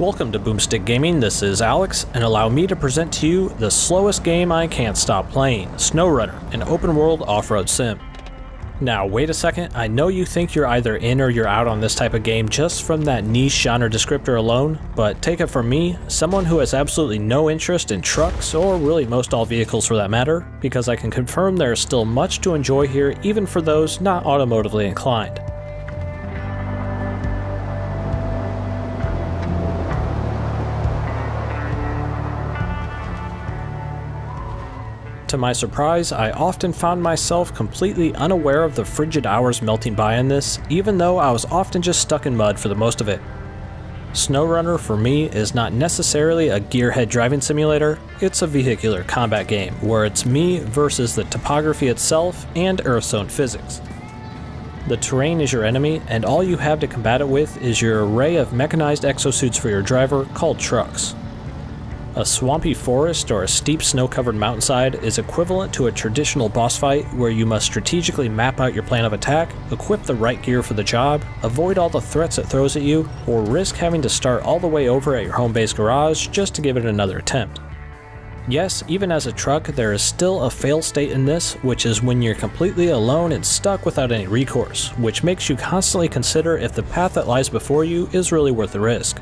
Welcome to Boomstick Gaming, this is Alex, and allow me to present to you the slowest game I can't stop playing, SnowRunner, an open world off-road sim. Now wait a second, I know you think you're either in or you're out on this type of game just from that niche genre descriptor alone, but take it from me, someone who has absolutely no interest in trucks, or really most all vehicles for that matter, because I can confirm there is still much to enjoy here even for those not automotively inclined. To my surprise, I often found myself completely unaware of the frigid hours melting by in this, even though I was often just stuck in mud for the most of it. SnowRunner for me is not necessarily a gearhead driving simulator, it's a vehicular combat game where it's me versus the topography itself and Earthzone physics. The terrain is your enemy, and all you have to combat it with is your array of mechanized exosuits for your driver called trucks. A swampy forest or a steep snow-covered mountainside is equivalent to a traditional boss fight where you must strategically map out your plan of attack, equip the right gear for the job, avoid all the threats it throws at you, or risk having to start all the way over at your home base garage just to give it another attempt. Yes, even as a truck, there is still a fail state in this, which is when you're completely alone and stuck without any recourse, which makes you constantly consider if the path that lies before you is really worth the risk.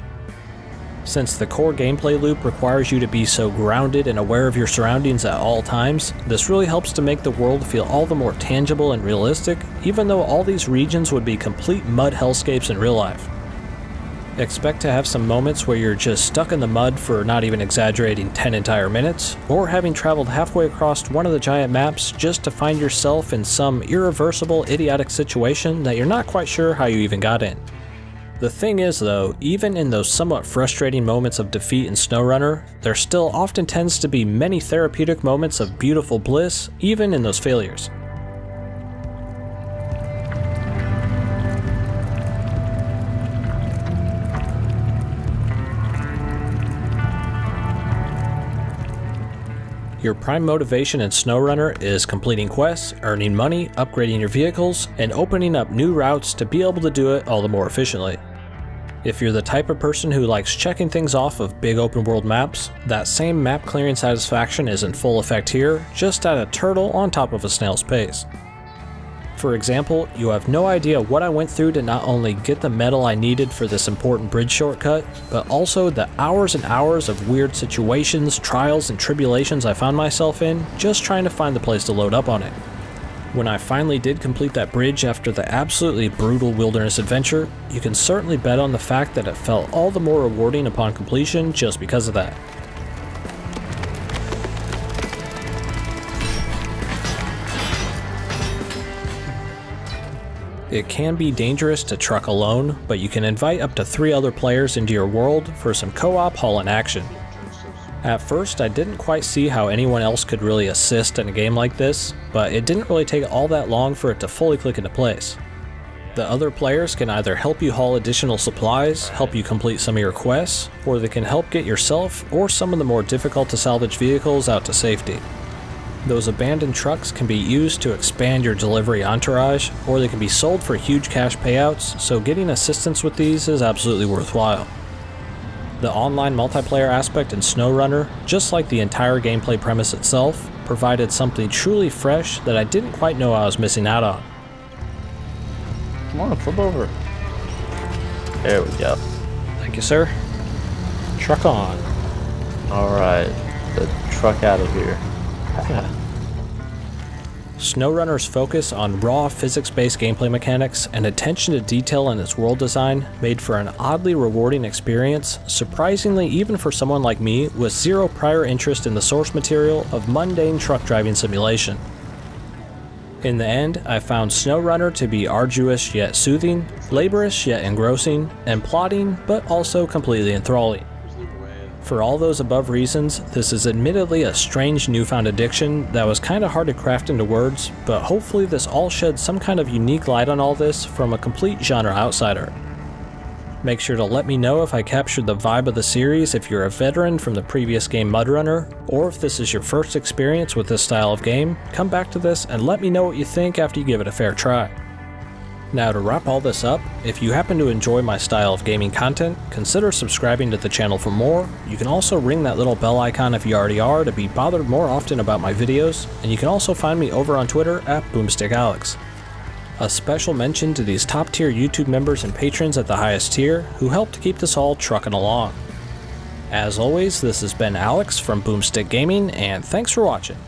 Since the core gameplay loop requires you to be so grounded and aware of your surroundings at all times, this really helps to make the world feel all the more tangible and realistic, even though all these regions would be complete mud hellscapes in real life. Expect to have some moments where you're just stuck in the mud for not even exaggerating 10 entire minutes, or having traveled halfway across one of the giant maps just to find yourself in some irreversible idiotic situation that you're not quite sure how you even got in. The thing is though, even in those somewhat frustrating moments of defeat in SnowRunner, there still often tends to be many therapeutic moments of beautiful bliss, even in those failures. Your prime motivation in SnowRunner is completing quests, earning money, upgrading your vehicles, and opening up new routes to be able to do it all the more efficiently. If you're the type of person who likes checking things off of big open world maps, that same map clearing satisfaction is in full effect here, just at a turtle on top of a snail's pace. For example, you have no idea what I went through to not only get the metal I needed for this important bridge shortcut, but also the hours and hours of weird situations, trials, and tribulations I found myself in just trying to find the place to load up on it. When I finally did complete that bridge after the absolutely brutal wilderness adventure, you can certainly bet on the fact that it felt all the more rewarding upon completion just because of that. It can be dangerous to truck alone, but you can invite up to three other players into your world for some co-op haul in action. At first, I didn't quite see how anyone else could really assist in a game like this, but it didn't really take all that long for it to fully click into place. The other players can either help you haul additional supplies, help you complete some of your quests, or they can help get yourself or some of the more difficult to salvage vehicles out to safety. Those abandoned trucks can be used to expand your delivery entourage, or they can be sold for huge cash payouts, so getting assistance with these is absolutely worthwhile. The online multiplayer aspect in SnowRunner, just like the entire gameplay premise itself, provided something truly fresh that I didn't quite know I was missing out on. Come on, flip over. There we go. Thank you, sir. Truck on. Alright, the truck out of here. SnowRunner's focus on raw physics-based gameplay mechanics and attention to detail in its world design made for an oddly rewarding experience, surprisingly even for someone like me with zero prior interest in the source material of mundane truck driving simulation. In the end, I found SnowRunner to be arduous yet soothing, laborious yet engrossing, and plotting but also completely enthralling. For all those above reasons, this is admittedly a strange newfound addiction that was kinda hard to craft into words, but hopefully this all sheds some kind of unique light on all this from a complete genre outsider. Make sure to let me know if I captured the vibe of the series if you're a veteran from the previous game MudRunner, or if this is your first experience with this style of game, come back to this and let me know what you think after you give it a fair try. Now to wrap all this up, if you happen to enjoy my style of gaming content, consider subscribing to the channel for more. You can also ring that little bell icon if you already are to be bothered more often about my videos, and you can also find me over on Twitter at BoomstickAlex. A special mention to these top tier YouTube members and patrons at the highest tier who help to keep this all trucking along. As always, this has been Alex from Boomstick Gaming, and thanks for watching.